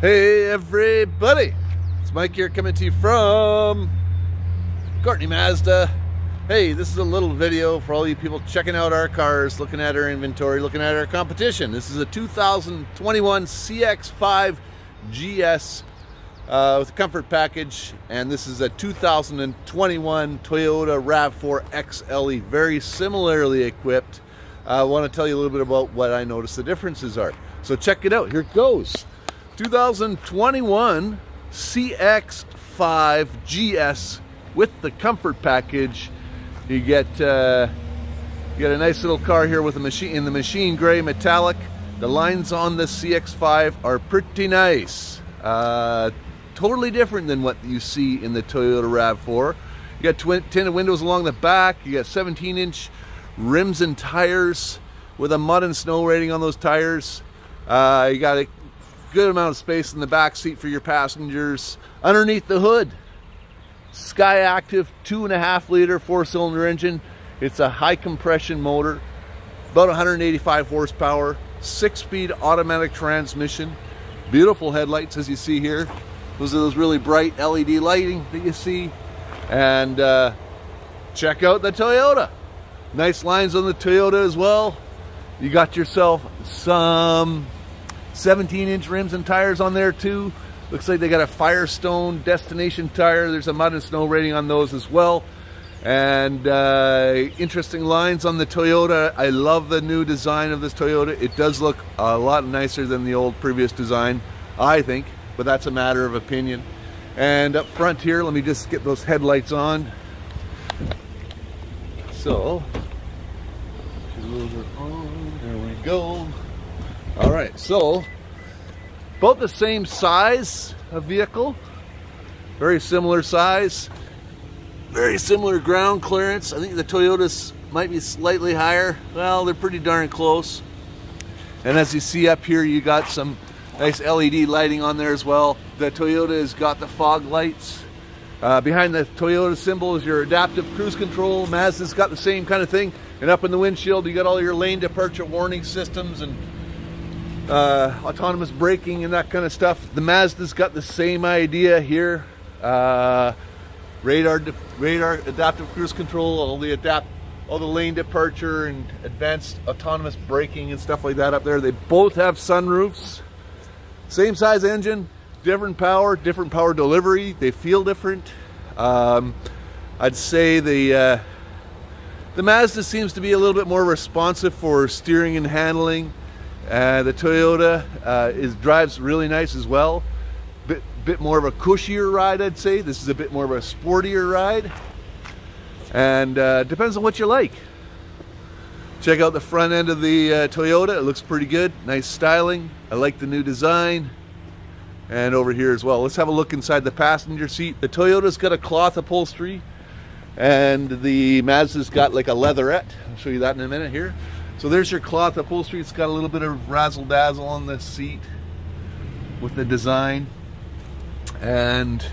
Hey everybody, it's Mike here coming to you from Courtenay Mazda. Hey, this is a little video for all you people checking out our cars, looking at our inventory, looking at our competition. This is a 2021 CX-5 GS uh, with a comfort package, and this is a 2021 Toyota RAV4 XLE, very similarly equipped. I want to tell you a little bit about what I noticed the differences are. So check it out, here it goes. 2021 CX5 GS with the comfort package. You get uh, you get a nice little car here with a machine in the machine gray metallic. The lines on the CX5 are pretty nice. Uh, totally different than what you see in the Toyota RAV4. You got tinted windows along the back. You got 17 inch rims and tires with a mud and snow rating on those tires. Uh, you got a good amount of space in the back seat for your passengers. Underneath the hood, Skyactiv two and a half liter four cylinder engine. It's a high compression motor, about 185 horsepower, six speed automatic transmission. Beautiful headlights as you see here. Those are those really bright LED lighting that you see. And uh, check out the Toyota. Nice lines on the Toyota as well. You got yourself some 17 inch rims and tires on there too. Looks like they got a Firestone destination tire. There's a mud and snow rating on those as well. And uh, interesting lines on the Toyota. I love the new design of this Toyota. It does look a lot nicer than the old previous design, I think, but that's a matter of opinion. And up front here, let me just get those headlights on. So, there we go. All right, so both the same size of vehicle, very similar size, very similar ground clearance. I think the Toyotas might be slightly higher. Well, they're pretty darn close. And as you see up here, you got some nice LED lighting on there as well. The Toyota has got the fog lights. Uh, behind the Toyota symbol is your adaptive cruise control. Mazda's got the same kind of thing. And up in the windshield, you got all your lane departure warning systems and uh, autonomous braking and that kind of stuff. The Mazda's got the same idea here. Uh, radar, radar, adaptive cruise control, all the adapt, all the lane departure and advanced autonomous braking and stuff like that up there. They both have sunroofs. Same size engine, different power, different power delivery. They feel different. Um, I'd say the uh, the Mazda seems to be a little bit more responsive for steering and handling. Uh, the Toyota uh, is drives really nice as well. Bit, bit more of a cushier ride, I'd say. This is a bit more of a sportier ride. And uh, depends on what you like. Check out the front end of the uh, Toyota. It looks pretty good. Nice styling. I like the new design. And over here as well. Let's have a look inside the passenger seat. The Toyota's got a cloth upholstery. And the Mazda's got like a leatherette. I'll show you that in a minute here. So there's your cloth upholstery. It's got a little bit of razzle dazzle on the seat with the design. And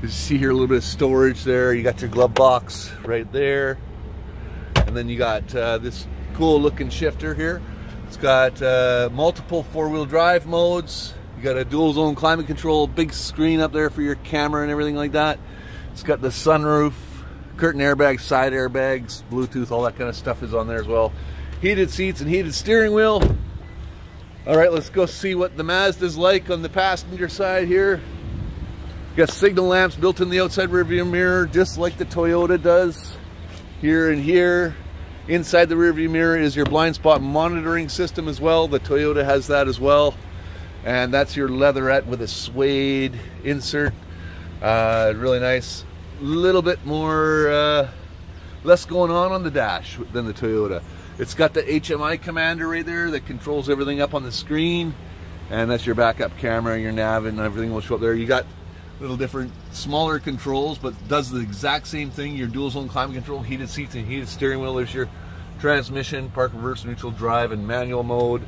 you see here a little bit of storage there. You got your glove box right there. And then you got uh, this cool looking shifter here. It's got uh, multiple four-wheel drive modes. You got a dual zone climate control, big screen up there for your camera and everything like that. It's got the sunroof, curtain airbags, side airbags, Bluetooth, all that kind of stuff is on there as well heated seats and heated steering wheel. All right, let's go see what the Mazda's like on the passenger side here. Got signal lamps built in the outside rearview mirror, just like the Toyota does. Here and here. Inside the rearview mirror is your blind spot monitoring system as well. The Toyota has that as well. And that's your leatherette with a suede insert. Uh, really nice. Little bit more, uh, less going on on the dash than the Toyota. It's got the HMI commander right there that controls everything up on the screen. And that's your backup camera, your nav and everything will show up there. You got little different smaller controls, but does the exact same thing. Your dual zone climate control, heated seats and heated steering wheel. There's your transmission, park reverse neutral drive and manual mode.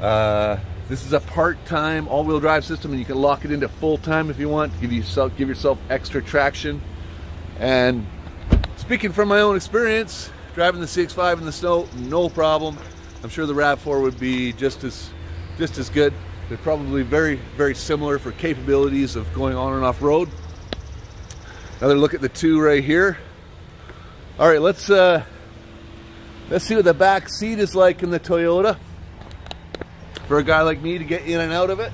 Uh, this is a part-time all-wheel drive system and you can lock it into full-time if you want. Give yourself, give yourself extra traction. And speaking from my own experience, driving the CX-5 in the snow, no problem. I'm sure the RAV4 would be just as, just as good. They're probably very, very similar for capabilities of going on and off road. Another look at the two right here. All right, let's uh, let's see what the back seat is like in the Toyota for a guy like me to get in and out of it.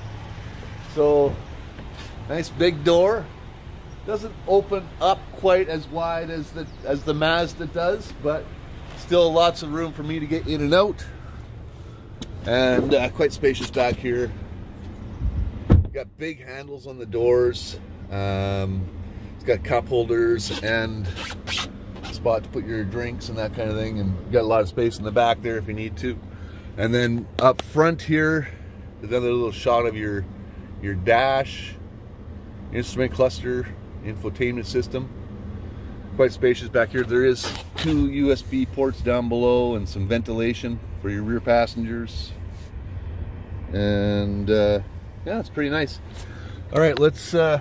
So, nice big door. Doesn't open up quite as wide as the as the Mazda does, but still lots of room for me to get in and out. And uh, quite spacious back here. Got big handles on the doors. Um, it's got cup holders and spot to put your drinks and that kind of thing. And got a lot of space in the back there if you need to. And then up front here, another little shot of your your dash, instrument cluster, infotainment system. Quite spacious back here. There is two USB ports down below and some ventilation for your rear passengers. And uh, yeah, it's pretty nice. All right, let's uh,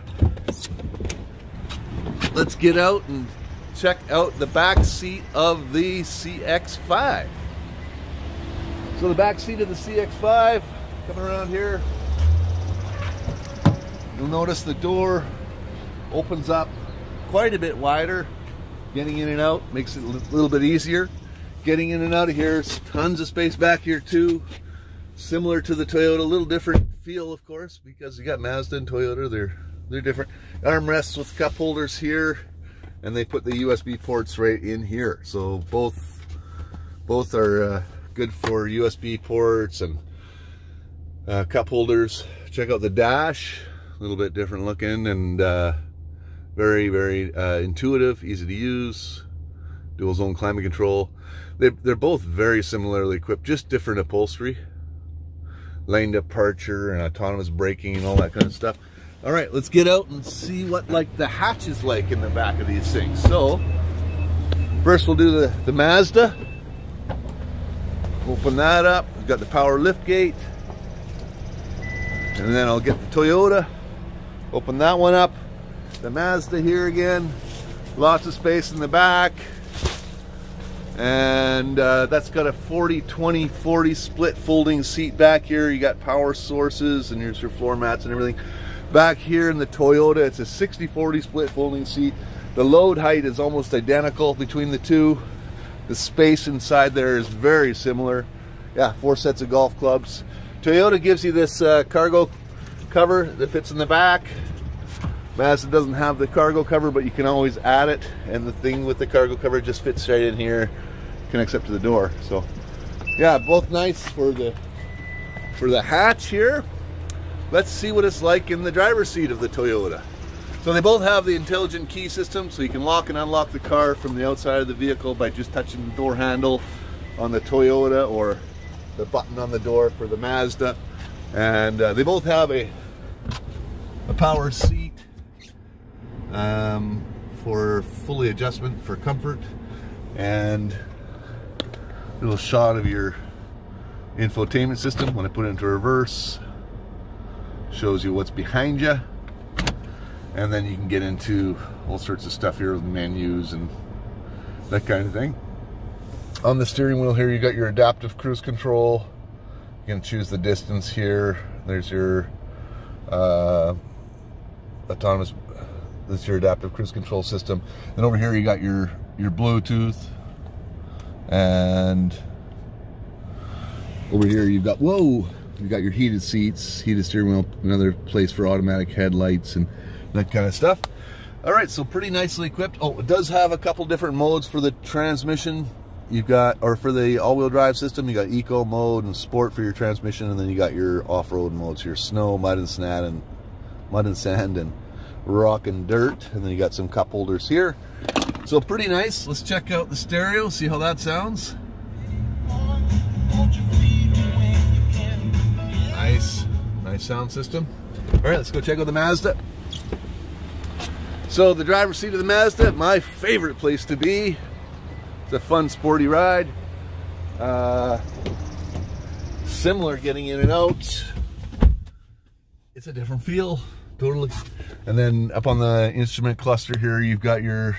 let's get out and check out the back seat of the CX-5. So the back seat of the CX-5, coming around here, you'll notice the door opens up quite a bit wider. Getting in and out makes it a little bit easier. Getting in and out of here, tons of space back here too. Similar to the Toyota, a little different feel of course, because you got Mazda and Toyota, they're they're different. Armrests with cup holders here, and they put the USB ports right in here. So both both are uh, good for USB ports and uh, cup holders. Check out the dash, a little bit different looking and uh, very, very uh, intuitive, easy to use, dual zone climate control. They're, they're both very similarly equipped, just different upholstery. Lane departure and autonomous braking and all that kind of stuff. All right, let's get out and see what like the hatch is like in the back of these things. So, first we'll do the, the Mazda. Open that up. We've got the power lift gate. And then I'll get the Toyota. Open that one up the Mazda here again. Lots of space in the back. And uh, that's got a 40, 20, 40 split folding seat back here. You got power sources and here's your floor mats and everything. Back here in the Toyota, it's a 60, 40 split folding seat. The load height is almost identical between the two. The space inside there is very similar. Yeah, four sets of golf clubs. Toyota gives you this uh, cargo cover that fits in the back. Mazda doesn't have the cargo cover, but you can always add it. And the thing with the cargo cover just fits right in here, connects up to the door. So yeah, both nice for the for the hatch here. Let's see what it's like in the driver's seat of the Toyota. So they both have the intelligent key system, so you can lock and unlock the car from the outside of the vehicle by just touching the door handle on the Toyota or the button on the door for the Mazda. And uh, they both have a, a power seat um, for fully adjustment for comfort and a little shot of your infotainment system. When I put it into reverse shows you what's behind you and then you can get into all sorts of stuff here with menus and that kind of thing. On the steering wheel here you got your adaptive cruise control. You can choose the distance here. There's your uh, autonomous that's your adaptive cruise control system. And over here you got your, your Bluetooth. And over here you've got, whoa, you got your heated seats, heated steering wheel, another place for automatic headlights and that kind of stuff. All right, so pretty nicely equipped. Oh, it does have a couple different modes for the transmission. You've got, or for the all-wheel drive system, you got eco mode and sport for your transmission, and then you got your off-road modes, your snow, mud and sand, and mud and sand, and rock and dirt. And then you got some cup holders here. So pretty nice. Let's check out the stereo, see how that sounds. Nice, nice sound system. All right, let's go check out the Mazda. So the driver's seat of the Mazda, my favorite place to be. It's a fun, sporty ride. Uh, similar getting in and out. It's a different feel totally. And then up on the instrument cluster here, you've got your,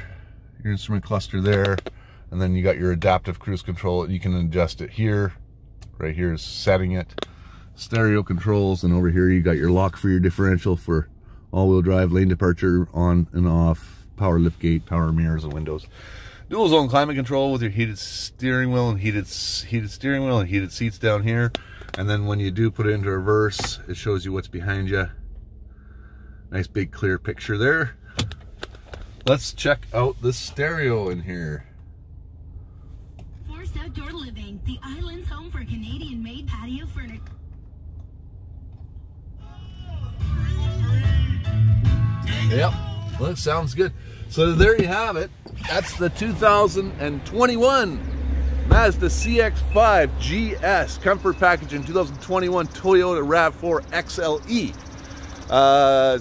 your instrument cluster there. And then you got your adaptive cruise control. You can adjust it here. Right here is setting it. stereo controls, and over here you got your lock for your differential for all-wheel drive, lane departure, on and off, power lift gate, power mirrors and windows. Dual zone climate control with your heated steering wheel and heated heated steering wheel and heated seats down here. And then when you do put it into reverse, it shows you what's behind you. Nice big clear picture there. Let's check out the stereo in here. Force Outdoor Living, the island's home for Canadian-made patio furniture. Yep, well, sounds good. So there you have it. That's the 2021 Mazda CX-5 GS Comfort Package in 2021 Toyota RAV4 XLE. Uh,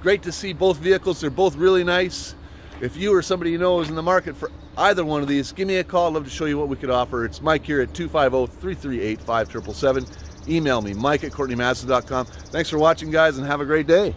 great to see both vehicles. They're both really nice. If you or somebody you know is in the market for either one of these, give me a call. I'd love to show you what we could offer. It's Mike here at 250-338-5777. Email me, mike at courtenaymazda.com. Thanks for watching, guys, and have a great day.